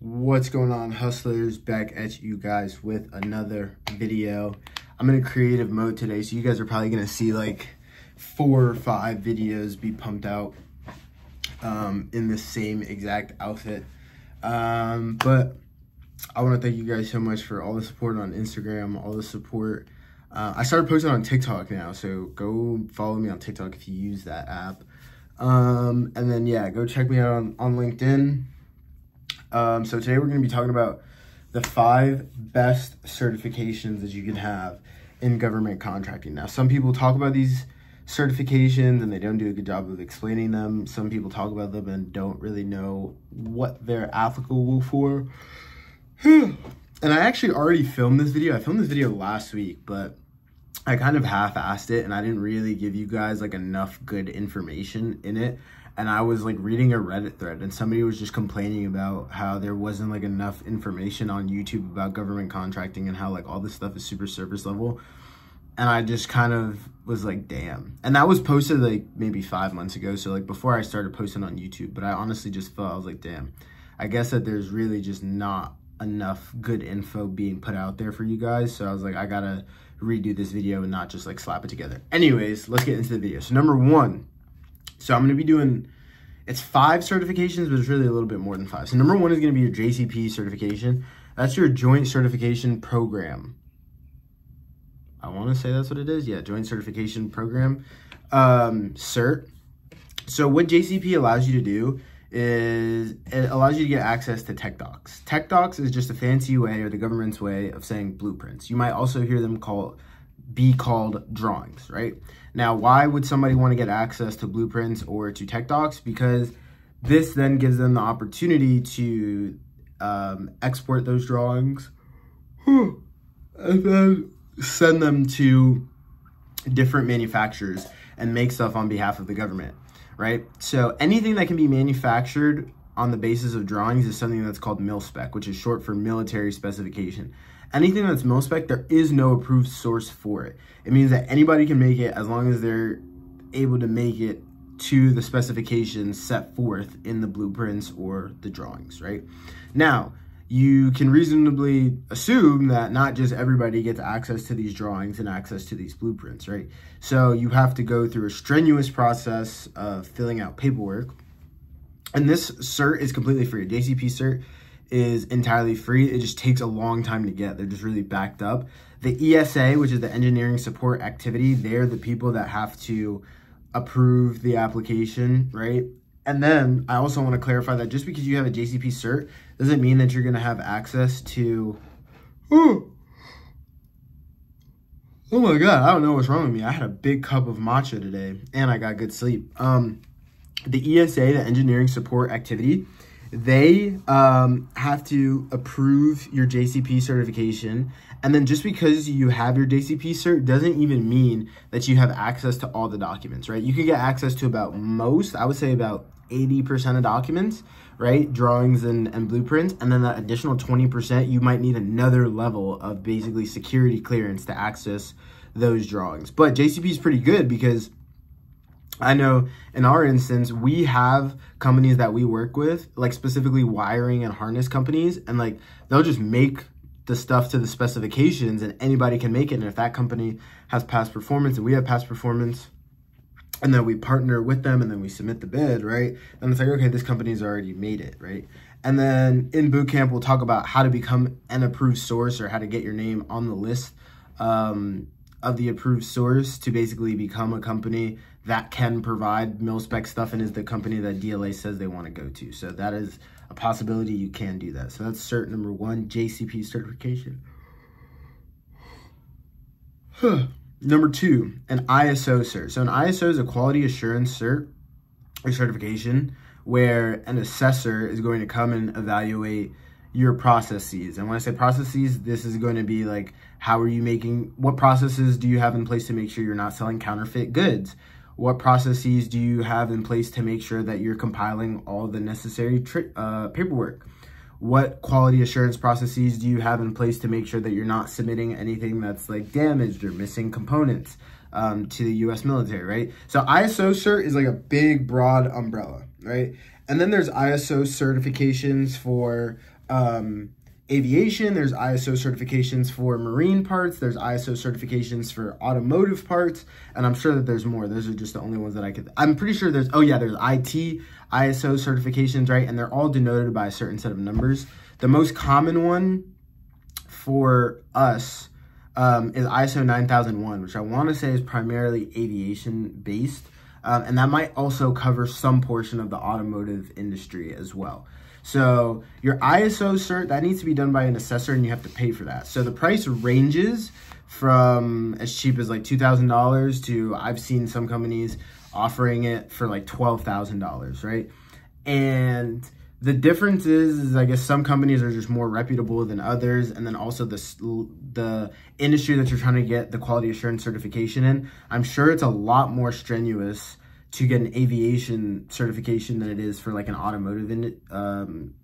What's going on, hustlers? Back at you guys with another video. I'm in a creative mode today, so you guys are probably gonna see like four or five videos be pumped out um, in the same exact outfit. Um, but I want to thank you guys so much for all the support on Instagram, all the support. Uh, I started posting on TikTok now, so go follow me on TikTok if you use that app. Um, and then, yeah, go check me out on, on LinkedIn. Um, so today we're going to be talking about the five best certifications that you can have in government contracting. Now, some people talk about these certifications and they don't do a good job of explaining them. Some people talk about them and don't really know what they're applicable for. and I actually already filmed this video. I filmed this video last week, but I kind of half-assed it and I didn't really give you guys like enough good information in it and I was like reading a Reddit thread and somebody was just complaining about how there wasn't like enough information on YouTube about government contracting and how like all this stuff is super surface level. And I just kind of was like, damn. And that was posted like maybe five months ago. So like before I started posting on YouTube, but I honestly just felt, I was like, damn, I guess that there's really just not enough good info being put out there for you guys. So I was like, I gotta redo this video and not just like slap it together. Anyways, let's get into the video. So number one, so I'm going to be doing, it's five certifications, but it's really a little bit more than five. So number one is going to be your JCP certification. That's your joint certification program. I want to say that's what it is. Yeah, joint certification program. Um, cert. So what JCP allows you to do is it allows you to get access to tech docs. Tech docs is just a fancy way or the government's way of saying blueprints. You might also hear them call be called drawings, right? Now, why would somebody want to get access to blueprints or to tech docs? Because this then gives them the opportunity to um, export those drawings and then send them to different manufacturers and make stuff on behalf of the government, right? So anything that can be manufactured on the basis of drawings is something that's called mil-spec, which is short for military specification. Anything that's mil-spec, there is no approved source for it. It means that anybody can make it as long as they're able to make it to the specifications set forth in the blueprints or the drawings, right? Now, you can reasonably assume that not just everybody gets access to these drawings and access to these blueprints, right? So you have to go through a strenuous process of filling out paperwork. And this cert is completely free. JCP cert is entirely free. It just takes a long time to get. They're just really backed up. The ESA, which is the engineering support activity, they're the people that have to approve the application, right? And then I also want to clarify that just because you have a JCP cert doesn't mean that you're going to have access to... Ooh. Oh my God, I don't know what's wrong with me. I had a big cup of matcha today and I got good sleep. Um, the ESA, the engineering support activity, they um, have to approve your JCP certification. And then just because you have your JCP cert doesn't even mean that you have access to all the documents, right? You can get access to about most, I would say about 80% of documents, right? Drawings and, and blueprints. And then that additional 20%, you might need another level of basically security clearance to access those drawings. But JCP is pretty good because I know in our instance, we have companies that we work with, like specifically wiring and harness companies, and like they'll just make the stuff to the specifications and anybody can make it. And if that company has past performance and we have past performance, and then we partner with them and then we submit the bid, right? And it's like, okay, this company's already made it, right? And then in bootcamp, we'll talk about how to become an approved source or how to get your name on the list um, of the approved source to basically become a company that can provide mil-spec stuff and is the company that DLA says they want to go to. So that is a possibility you can do that. So that's cert number one, JCP certification. Huh. number two, an ISO cert. So an ISO is a quality assurance cert or certification where an assessor is going to come and evaluate your processes. And when I say processes, this is going to be like, how are you making, what processes do you have in place to make sure you're not selling counterfeit goods? What processes do you have in place to make sure that you're compiling all the necessary uh, paperwork? What quality assurance processes do you have in place to make sure that you're not submitting anything that's like damaged or missing components um, to the US military, right? So ISO cert is like a big, broad umbrella, right? and then there's ISO certifications for um, aviation. There's ISO certifications for marine parts. There's ISO certifications for automotive parts, and I'm sure that there's more. Those are just the only ones that I could. I'm pretty sure there's. Oh yeah, there's IT ISO certifications, right? And they're all denoted by a certain set of numbers. The most common one for us um, is ISO 9001, which I want to say is primarily aviation based. Um, and that might also cover some portion of the automotive industry as well. So your ISO cert, that needs to be done by an assessor and you have to pay for that. So the price ranges from as cheap as like $2,000 to I've seen some companies offering it for like $12,000, right? And the difference is, is I guess some companies are just more reputable than others, and then also the the industry that you're trying to get the quality assurance certification in. I'm sure it's a lot more strenuous to get an aviation certification than it is for like an automotive in, um,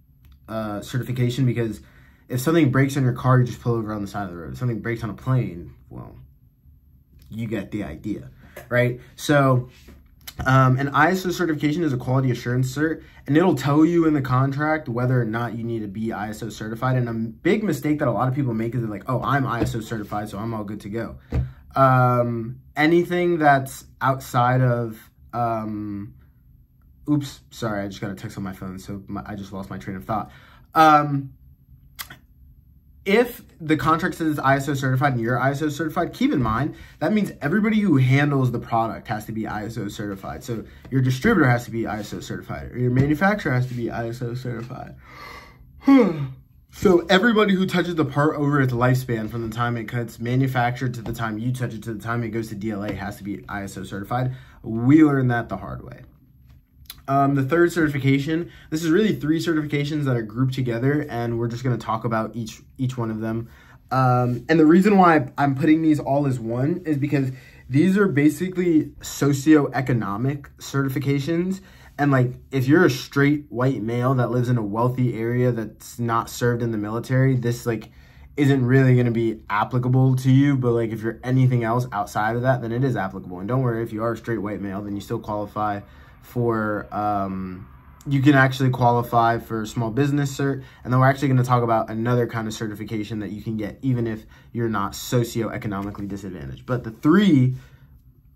uh, certification because if something breaks on your car, you just pull over on the side of the road. If something breaks on a plane, well, you get the idea, right? So um, an ISO certification is a quality assurance cert, and it'll tell you in the contract whether or not you need to be ISO certified. And a big mistake that a lot of people make is they're like, oh, I'm ISO certified, so I'm all good to go. Um, anything that's outside of um, oops, sorry, I just got a text on my phone, so my, I just lost my train of thought. Um, if the contract says ISO certified and you're ISO certified, keep in mind that means everybody who handles the product has to be ISO certified. So your distributor has to be ISO certified, or your manufacturer has to be ISO certified. so everybody who touches the part over its lifespan from the time it gets manufactured to the time you touch it to the time it goes to DLA has to be ISO certified. We learned that the hard way. Um, the third certification, this is really three certifications that are grouped together and we're just going to talk about each each one of them. Um, and the reason why I'm putting these all as one is because these are basically socioeconomic certifications. And like, if you're a straight white male that lives in a wealthy area that's not served in the military, this like isn't really going to be applicable to you. But like, if you're anything else outside of that, then it is applicable. And don't worry, if you are a straight white male, then you still qualify for um, you can actually qualify for small business cert and then we're actually going to talk about another kind of certification that you can get even if you're not socioeconomically disadvantaged but the three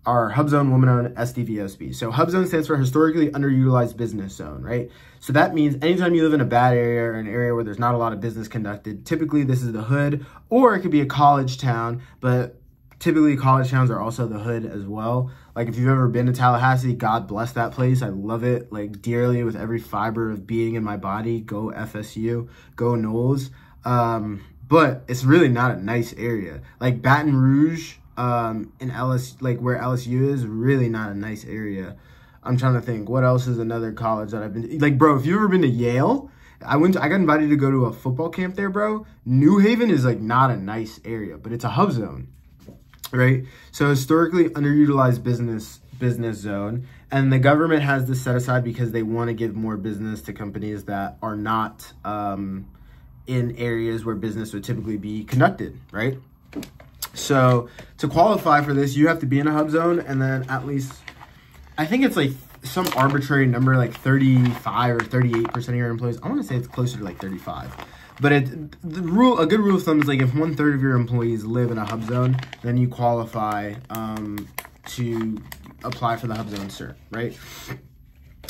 are hub zone woman owned sdvosb so hub zone stands for historically underutilized business zone right so that means anytime you live in a bad area or an area where there's not a lot of business conducted typically this is the hood or it could be a college town but typically college towns are also the hood as well. Like if you've ever been to Tallahassee, God bless that place. I love it like dearly with every fiber of being in my body. Go FSU, go Noles. Um, but it's really not a nice area. Like Baton Rouge, um, in LS, like where LSU is, really not a nice area. I'm trying to think what else is another college that I've been to? like, bro. If you've ever been to Yale, I went. To, I got invited to go to a football camp there, bro. New Haven is like not a nice area, but it's a hub zone right? So historically underutilized business business zone, and the government has this set aside because they want to give more business to companies that are not um, in areas where business would typically be conducted, right? So to qualify for this, you have to be in a hub zone, and then at least I think it's like some arbitrary number, like 35 or 38 percent of your employees. I want to say it's closer to like 35 but it, the rule, a good rule of thumb is like if one third of your employees live in a hub zone, then you qualify um, to apply for the hub zone cert, right?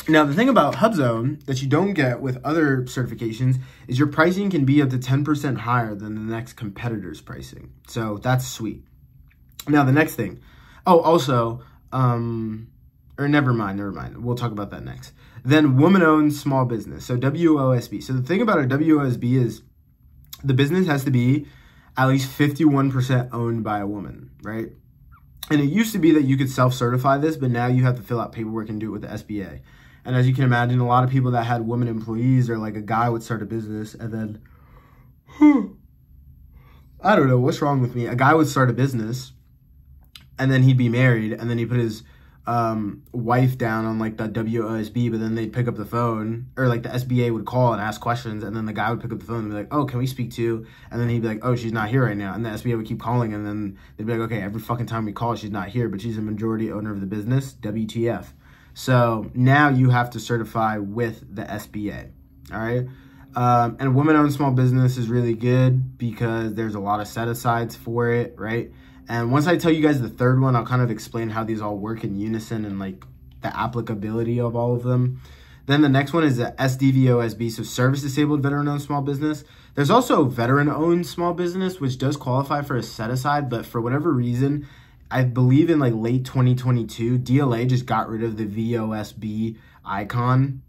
Now, the thing about HubZone that you don't get with other certifications is your pricing can be up to 10% higher than the next competitor's pricing. So that's sweet. Now, the next thing. Oh, also, um, or never mind, never mind. We'll talk about that next. Then woman-owned small business, so WOSB. So the thing about a WOSB is the business has to be at least 51% owned by a woman, right? And it used to be that you could self-certify this, but now you have to fill out paperwork and do it with the SBA. And as you can imagine, a lot of people that had women employees or like a guy would start a business and then, I don't know, what's wrong with me? A guy would start a business and then he'd be married and then he put his um, wife down on like the WOSB, but then they'd pick up the phone or like the SBA would call and ask questions, and then the guy would pick up the phone and be like, "Oh, can we speak to?" And then he'd be like, "Oh, she's not here right now," and the SBA would keep calling, and then they'd be like, "Okay, every fucking time we call, she's not here, but she's a majority owner of the business." WTF? So now you have to certify with the SBA. All right. Um, and women owned small business is really good because there's a lot of set asides for it, right? And once I tell you guys the third one, I'll kind of explain how these all work in unison and like the applicability of all of them. Then the next one is the SDVOSB, so Service Disabled Veteran Owned Small Business. There's also Veteran Owned Small Business, which does qualify for a set aside, but for whatever reason, I believe in like late 2022, DLA just got rid of the VOSB icon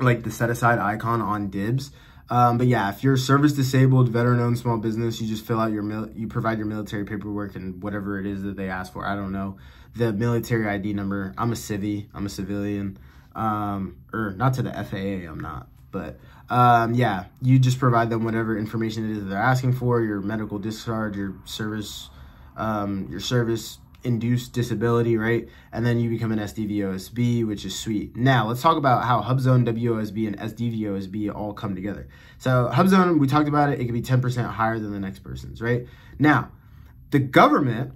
like the set aside icon on DIBBS. Um, but yeah, if you're a service disabled, veteran owned small business, you just fill out your, you provide your military paperwork and whatever it is that they ask for. I don't know. The military ID number. I'm a civvy. I'm a civilian. Um, or not to the FAA, I'm not. But um, yeah, you just provide them whatever information it is they're asking for, your medical discharge, your service, um, your service induced disability, right? And then you become an SDVOSB, which is sweet. Now, let's talk about how HubZone, WOSB, and SDVOSB all come together. So HubZone, we talked about it, it could be 10% higher than the next person's, right? Now, the government,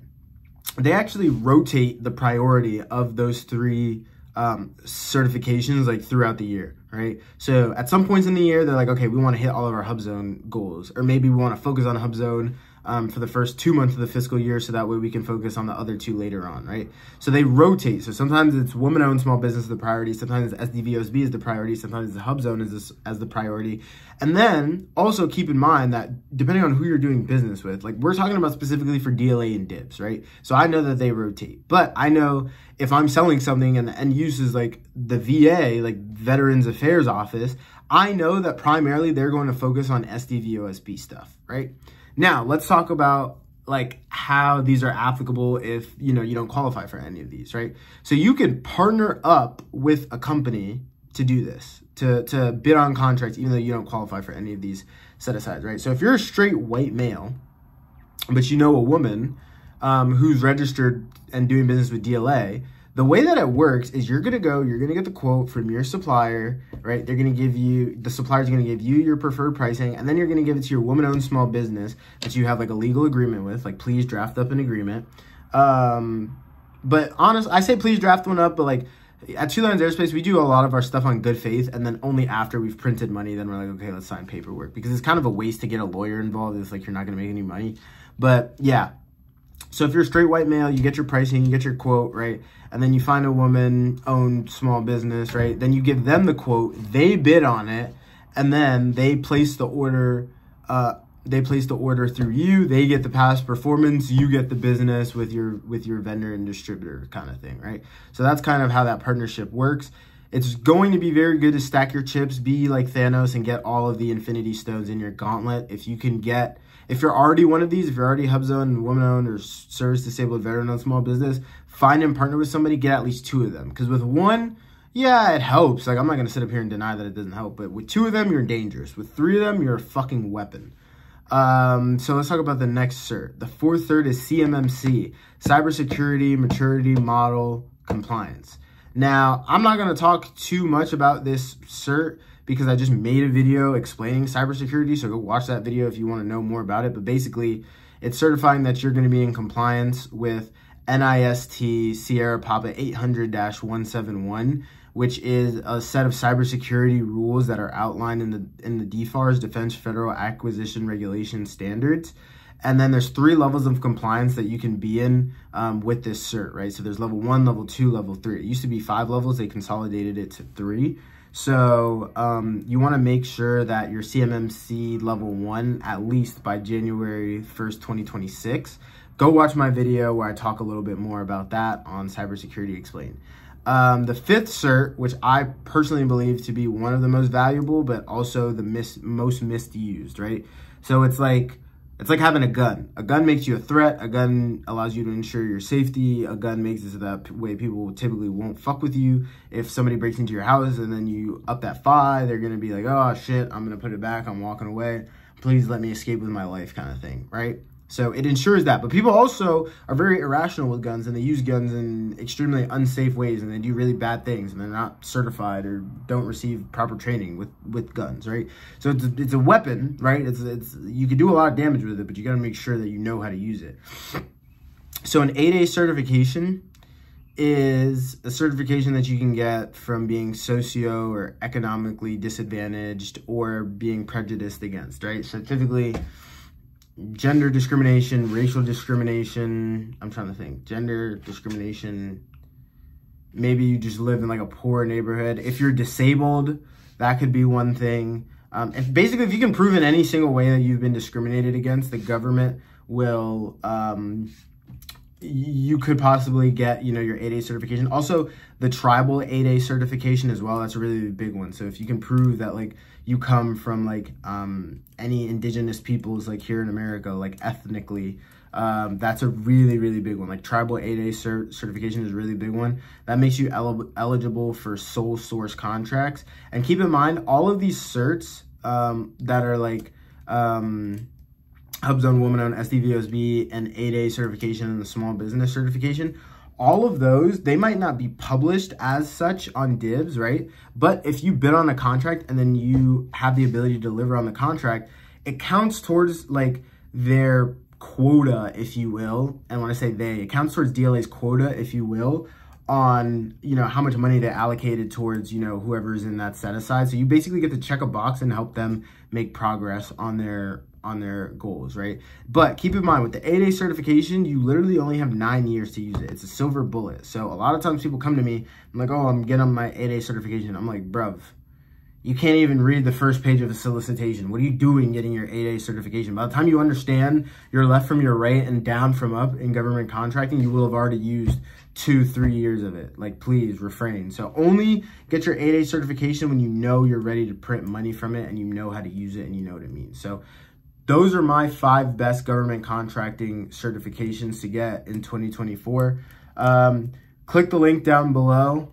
they actually rotate the priority of those three um, certifications like throughout the year, right? So at some points in the year, they're like, okay, we want to hit all of our HubZone goals, or maybe we want to focus on HubZone um, for the first two months of the fiscal year so that way we can focus on the other two later on, right? So they rotate. So sometimes it's woman-owned small business the priority, sometimes it's SDVOSB is the priority, sometimes the hub zone is as the priority. And then also keep in mind that depending on who you're doing business with, like we're talking about specifically for DLA and DIBBS, right? So I know that they rotate, but I know if I'm selling something and the end use is like the VA, like Veterans Affairs Office, I know that primarily they're going to focus on SDVOSB stuff, right? Now, let's talk about like how these are applicable if, you know, you don't qualify for any of these, right? So you can partner up with a company to do this, to, to bid on contracts, even though you don't qualify for any of these set asides, right? So if you're a straight white male, but you know a woman um, who's registered and doing business with DLA, the way that it works is you're gonna go, you're gonna get the quote from your supplier, right? They're gonna give you, the supplier's gonna give you your preferred pricing, and then you're gonna give it to your woman-owned small business that you have like a legal agreement with, like please draft up an agreement. Um, but honest, I say please draft one up, but like at Two Lions Aerospace, we do a lot of our stuff on good faith, and then only after we've printed money, then we're like, okay, let's sign paperwork because it's kind of a waste to get a lawyer involved. It's like you're not gonna make any money. But yeah, so if you're a straight white male, you get your pricing, you get your quote, right? And then you find a woman owned small business, right? Then you give them the quote, they bid on it, and then they place the order, uh, they place the order through you, they get the past performance, you get the business with your with your vendor and distributor kind of thing, right? So that's kind of how that partnership works. It's going to be very good to stack your chips, be like Thanos and get all of the Infinity Stones in your gauntlet. If you can get if you're already one of these, if you're already HubZone, woman-owned, or service disabled, veteran-owned small business, find and partner with somebody, get at least two of them. Because with one, yeah, it helps. Like, I'm not going to sit up here and deny that it doesn't help. But with two of them, you're dangerous. With three of them, you're a fucking weapon. Um, so let's talk about the next cert. The fourth cert is CMMC, Cybersecurity Maturity Model Compliance. Now, I'm not going to talk too much about this cert because I just made a video explaining cybersecurity. So go watch that video if you want to know more about it. But basically, it's certifying that you're going to be in compliance with NIST Sierra Papa 800-171, which is a set of cybersecurity rules that are outlined in the in the DFARS Defense Federal Acquisition Regulation Standards. And then there's three levels of compliance that you can be in um, with this cert, right? So there's level one, level two, level three. It used to be five levels. They consolidated it to three. So um, you want to make sure that your CMMC level one, at least by January 1st, 2026. Go watch my video where I talk a little bit more about that on Cybersecurity Explained. Um, the fifth cert, which I personally believe to be one of the most valuable, but also the mis most misused, right? So it's like it's like having a gun. A gun makes you a threat. A gun allows you to ensure your safety. A gun makes it so that way people typically won't fuck with you. If somebody breaks into your house and then you up that five, they're going to be like, oh shit, I'm going to put it back. I'm walking away. Please let me escape with my life kind of thing, right? So it ensures that. But people also are very irrational with guns and they use guns in extremely unsafe ways and they do really bad things and they're not certified or don't receive proper training with, with guns, right? So it's a, it's a weapon, right? It's, it's You can do a lot of damage with it, but you got to make sure that you know how to use it. So an 8A certification is a certification that you can get from being socio or economically disadvantaged or being prejudiced against, right? So typically, gender discrimination, racial discrimination, I'm trying to think, gender discrimination, maybe you just live in like a poor neighborhood. If you're disabled, that could be one thing. Um, if basically, if you can prove in any single way that you've been discriminated against, the government will, um, you could possibly get, you know, your 8A certification. Also, the tribal 8A certification as well. That's a really big one. So if you can prove that, like, you come from, like, um, any indigenous peoples, like, here in America, like, ethnically, um, that's a really, really big one. Like tribal 8A cert certification is a really big one. That makes you el eligible for sole source contracts. And keep in mind, all of these certs um, that are like um, HubZone Woman Owned SDVOSB and 8A certification and the small business certification, all of those, they might not be published as such on DIBBS, right? But if you bid on a contract and then you have the ability to deliver on the contract, it counts towards like their quota, if you will. And when I say they, it counts towards DLA's quota, if you will, on, you know, how much money they allocated towards, you know, whoever's in that set aside. So you basically get to check a box and help them make progress on their on their goals, right? But keep in mind with the 8A certification, you literally only have nine years to use it. It's a silver bullet. So a lot of times people come to me, I'm like, oh, I'm getting my 8A certification. I'm like, bruv, you can't even read the first page of a solicitation. What are you doing getting your 8A certification? By the time you understand your left from your right and down from up in government contracting, you will have already used two, three years of it. Like, please refrain. So only get your 8A certification when you know you're ready to print money from it and you know how to use it and you know what it means. So those are my five best government contracting certifications to get in 2024. Um, click the link down below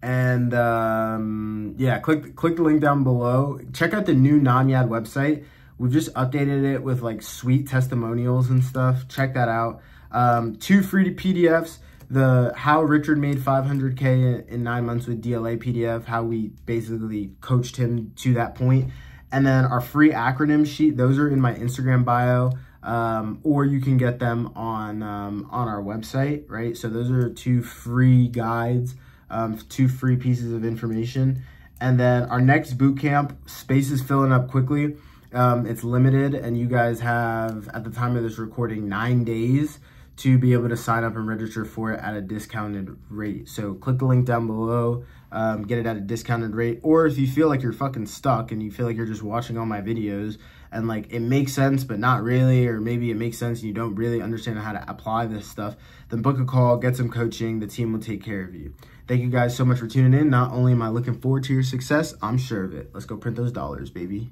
and um, yeah, click click the link down below. Check out the new Nomyad website. We've just updated it with like sweet testimonials and stuff. Check that out. Um, two free PDFs. The how Richard made 500k in nine months with DLA PDF. How we basically coached him to that point. And then our free acronym sheet. Those are in my Instagram bio. Um, or you can get them on um, on our website, right? So those are two free guides um, two free pieces of information. And then our next boot camp, space is filling up quickly. Um, it's limited and you guys have, at the time of this recording, nine days to be able to sign up and register for it at a discounted rate. So click the link down below, um, get it at a discounted rate. Or if you feel like you're fucking stuck and you feel like you're just watching all my videos and like it makes sense but not really, or maybe it makes sense and you don't really understand how to apply this stuff, then book a call, get some coaching, the team will take care of you. Thank you guys so much for tuning in. Not only am I looking forward to your success, I'm sure of it. Let's go print those dollars, baby.